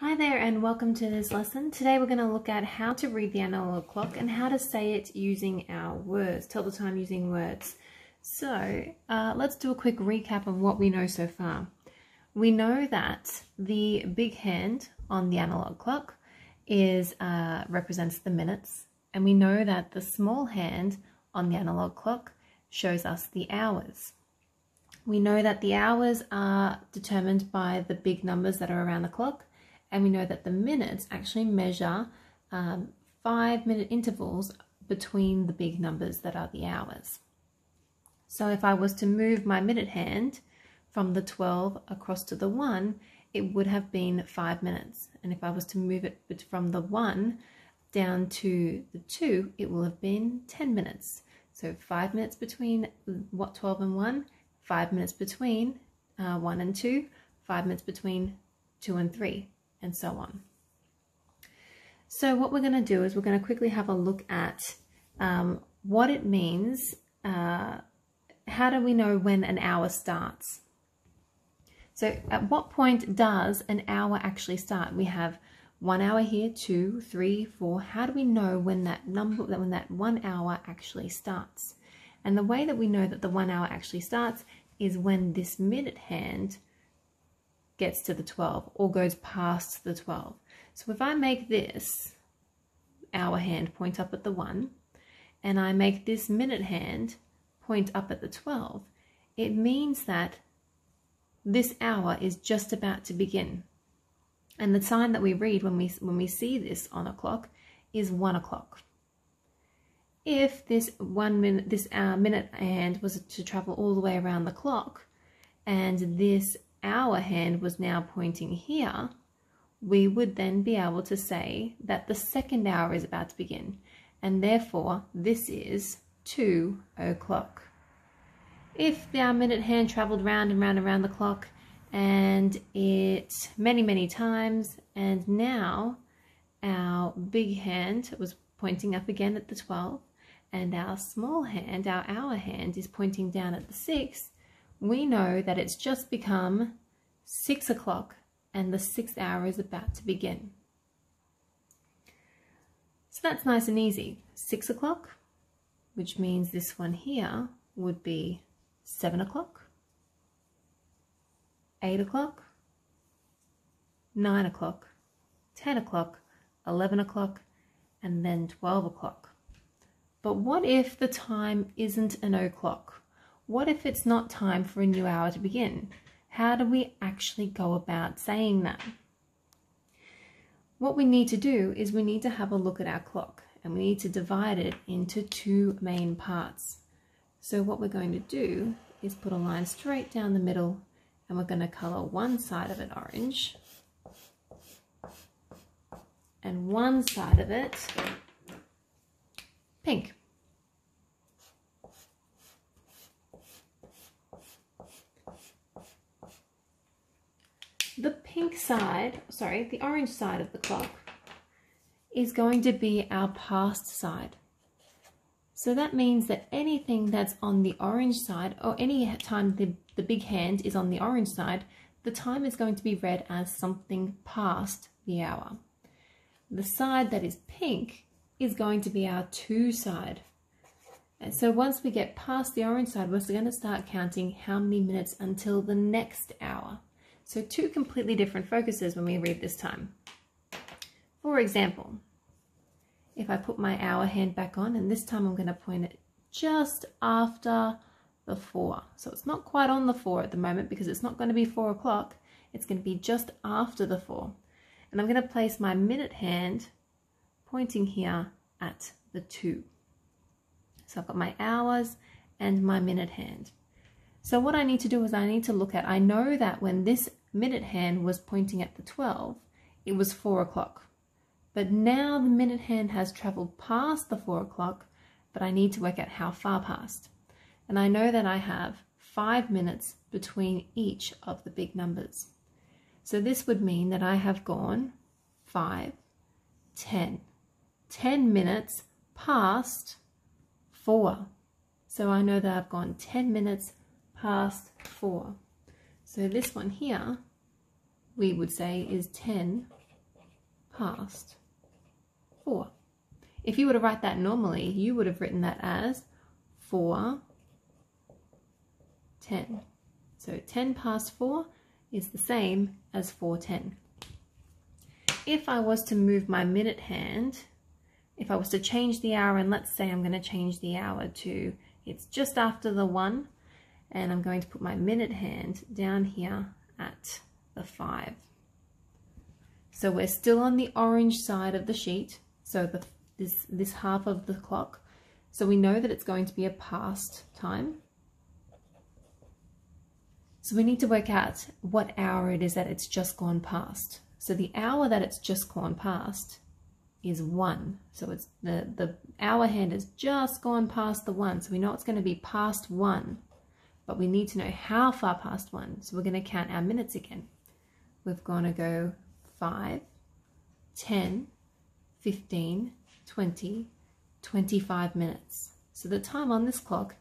Hi there and welcome to this lesson. Today we're going to look at how to read the analog clock and how to say it using our words, tell the time using words. So uh, let's do a quick recap of what we know so far. We know that the big hand on the analog clock is uh, represents the minutes and we know that the small hand on the analog clock shows us the hours. We know that the hours are determined by the big numbers that are around the clock and we know that the minutes actually measure um, five minute intervals between the big numbers that are the hours. So if I was to move my minute hand from the 12 across to the 1, it would have been 5 minutes. And if I was to move it from the 1 down to the 2, it will have been 10 minutes. So 5 minutes between what 12 and 1, 5 minutes between uh, 1 and 2, 5 minutes between 2 and 3 and so on. So what we're going to do is we're going to quickly have a look at um, what it means. Uh, how do we know when an hour starts? So at what point does an hour actually start? We have one hour here, two, three, four. How do we know when that number, when that one hour actually starts? And the way that we know that the one hour actually starts is when this minute hand gets to the 12 or goes past the 12. So if I make this hour hand point up at the 1 and I make this minute hand point up at the 12, it means that this hour is just about to begin. And the time that we read when we, when we see this on a clock is 1 o'clock. If this one minute, this uh, minute hand was to travel all the way around the clock, and this hour hand was now pointing here, we would then be able to say that the second hour is about to begin, and therefore this is 2 o'clock. If our minute hand traveled round and round and round the clock, and it many, many times, and now our big hand was pointing up again at the 12, and our small hand, our hour hand, is pointing down at the 6, we know that it's just become six o'clock and the sixth hour is about to begin. So that's nice and easy. Six o'clock, which means this one here would be seven o'clock, eight o'clock, nine o'clock, 10 o'clock, 11 o'clock, and then 12 o'clock. But what if the time isn't an o'clock? What if it's not time for a new hour to begin? How do we actually go about saying that? What we need to do is we need to have a look at our clock and we need to divide it into two main parts. So what we're going to do is put a line straight down the middle and we're going to color one side of it orange and one side of it pink. The pink side, sorry, the orange side of the clock is going to be our past side. So that means that anything that's on the orange side, or any time the, the big hand is on the orange side, the time is going to be read as something past the hour. The side that is pink is going to be our to side. And so once we get past the orange side, we're going to start counting how many minutes until the next hour. So two completely different focuses when we read this time. For example, if I put my hour hand back on, and this time I'm going to point it just after the 4. So it's not quite on the 4 at the moment because it's not going to be 4 o'clock. It's going to be just after the 4. And I'm going to place my minute hand pointing here at the 2. So I've got my hours and my minute hand. So what I need to do is I need to look at, I know that when this minute hand was pointing at the 12, it was 4 o'clock. But now the minute hand has traveled past the 4 o'clock, but I need to work out how far past. And I know that I have 5 minutes between each of the big numbers. So this would mean that I have gone 5, 10. 10 minutes past 4. So I know that I've gone 10 minutes past 4. So this one here, we would say is 10 past 4. If you were to write that normally, you would have written that as 4, 10. So 10 past 4 is the same as 410. If I was to move my minute hand, if I was to change the hour, and let's say I'm going to change the hour to, it's just after the 1, and I'm going to put my minute hand down here at the 5. So we're still on the orange side of the sheet, so the, this, this half of the clock. So we know that it's going to be a past time. So we need to work out what hour it is that it's just gone past. So the hour that it's just gone past is 1. So it's the, the hour hand has just gone past the 1. So we know it's going to be past 1. But we need to know how far past 1. So we're going to count our minutes again. We're going to go 5, 10, 15, 20, 25 minutes. So the time on this clock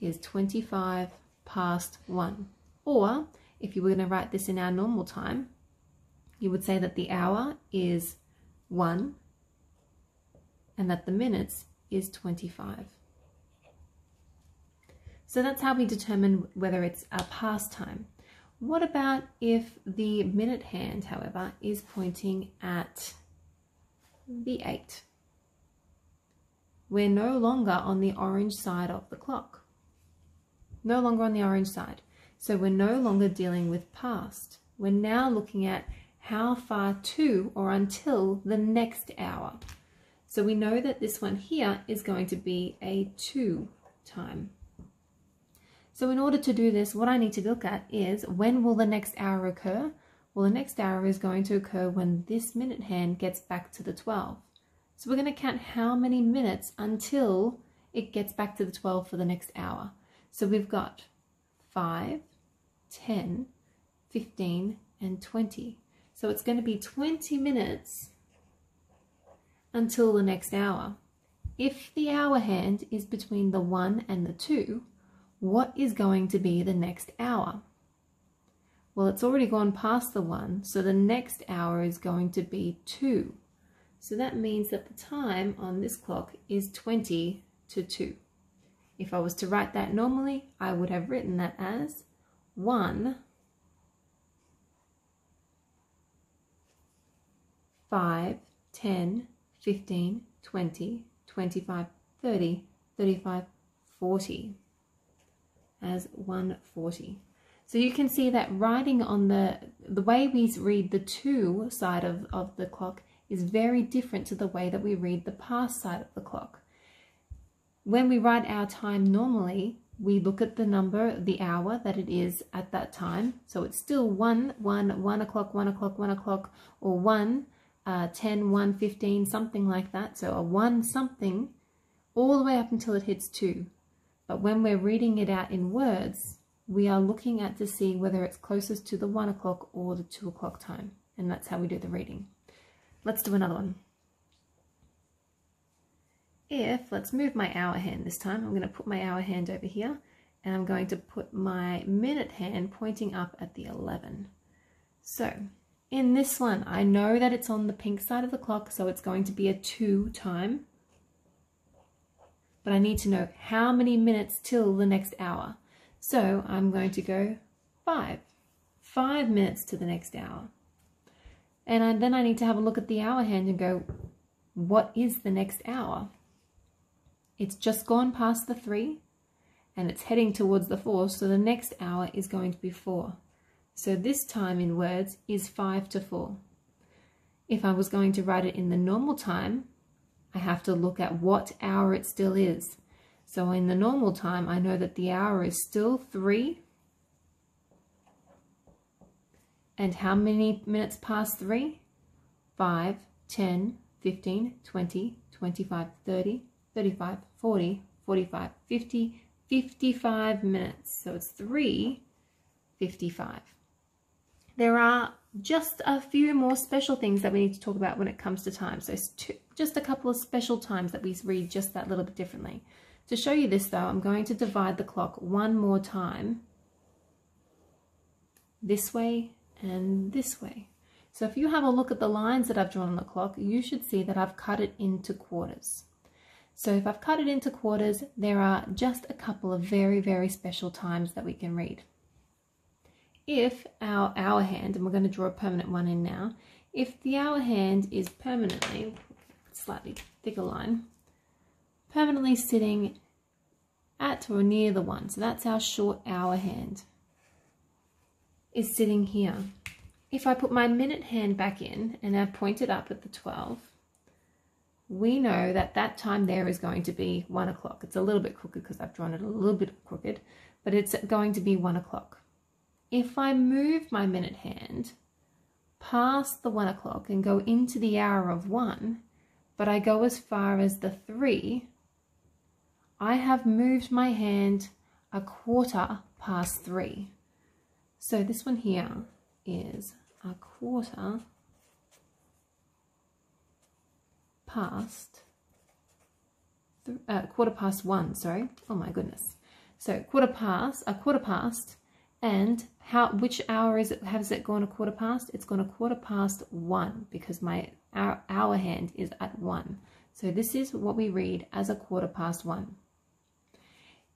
is 25 past 1. Or if you were going to write this in our normal time, you would say that the hour is 1 and that the minutes is 25. So that's how we determine whether it's a past time. What about if the minute hand, however, is pointing at the 8? We're no longer on the orange side of the clock. No longer on the orange side. So we're no longer dealing with past. We're now looking at how far to or until the next hour. So we know that this one here is going to be a to time. So in order to do this, what I need to look at is when will the next hour occur? Well, the next hour is going to occur when this minute hand gets back to the 12. So we're going to count how many minutes until it gets back to the 12 for the next hour. So we've got 5, 10, 15, and 20. So it's going to be 20 minutes until the next hour. If the hour hand is between the 1 and the 2, what is going to be the next hour? Well, it's already gone past the one, so the next hour is going to be two. So that means that the time on this clock is 20 to 2. If I was to write that normally, I would have written that as 1, 5, 10, 15, 20, 25, 30, 35, 40 as 140. So you can see that writing on the, the way we read the to side of, of the clock is very different to the way that we read the past side of the clock. When we write our time normally, we look at the number, the hour that it is at that time. So it's still 1, 1, 1 o'clock, 1 o'clock, 1 o'clock, or 1, uh, 10, 1, 15, something like that. So a 1 something all the way up until it hits 2. But when we're reading it out in words, we are looking at to see whether it's closest to the one o'clock or the two o'clock time. And that's how we do the reading. Let's do another one. If, let's move my hour hand this time. I'm going to put my hour hand over here and I'm going to put my minute hand pointing up at the 11. So in this one, I know that it's on the pink side of the clock, so it's going to be a to time but I need to know how many minutes till the next hour. So I'm going to go five, five minutes to the next hour. And I, then I need to have a look at the hour hand and go, what is the next hour? It's just gone past the three and it's heading towards the four. So the next hour is going to be four. So this time in words is five to four. If I was going to write it in the normal time, I have to look at what hour it still is. So in the normal time, I know that the hour is still 3. And how many minutes past 3? 5, 10, 15, 20, 25, 30, 35, 40, 45, 50, 55 minutes. So it's 3, 55. There are just a few more special things that we need to talk about when it comes to time. So two, just a couple of special times that we read just that little bit differently. To show you this though, I'm going to divide the clock one more time this way and this way. So if you have a look at the lines that I've drawn on the clock, you should see that I've cut it into quarters. So if I've cut it into quarters, there are just a couple of very, very special times that we can read. If our hour hand, and we're going to draw a permanent one in now, if the hour hand is permanently, slightly thicker line, permanently sitting at or near the one, so that's our short hour hand, is sitting here. If I put my minute hand back in and I point it up at the 12, we know that that time there is going to be one o'clock. It's a little bit crooked because I've drawn it a little bit crooked, but it's going to be one o'clock. If I move my minute hand past the one o'clock and go into the hour of one, but I go as far as the three, I have moved my hand a quarter past three. So this one here is a quarter past, uh, quarter past one, sorry. Oh my goodness. So quarter past, a quarter past, and how which hour is it has it gone a quarter past? It's gone a quarter past one because my our, hour hand is at one. So this is what we read as a quarter past one.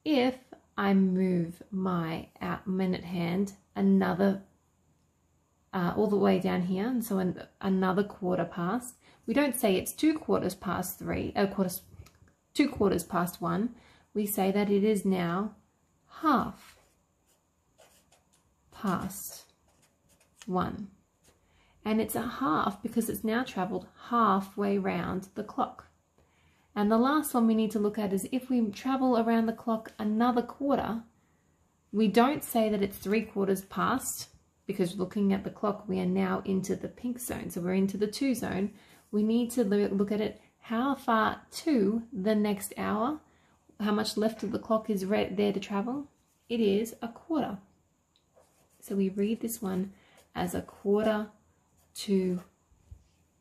If I move my minute hand another uh, all the way down here and so an, another quarter past we don't say it's two quarters past three uh, two quarters past one. We say that it is now half past one. And it's a half because it's now travelled halfway round the clock. And the last one we need to look at is if we travel around the clock another quarter, we don't say that it's three quarters past because looking at the clock, we are now into the pink zone. So we're into the to zone. We need to look at it how far to the next hour, how much left of the clock is there to travel. It is a quarter. So we read this one as a quarter to,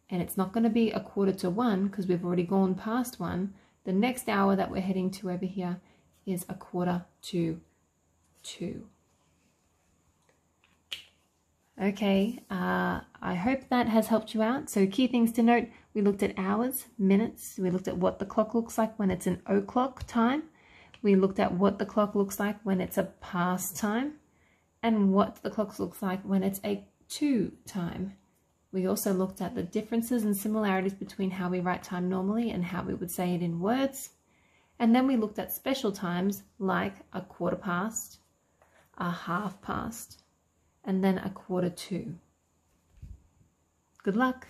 and it's not going to be a quarter to one because we've already gone past one. The next hour that we're heading to over here is a quarter to two. Okay, uh, I hope that has helped you out. So key things to note, we looked at hours, minutes, we looked at what the clock looks like when it's an o'clock time. We looked at what the clock looks like when it's a past time and what the clock looks like when it's a to time. We also looked at the differences and similarities between how we write time normally and how we would say it in words. And then we looked at special times like a quarter past, a half past, and then a quarter to. Good luck!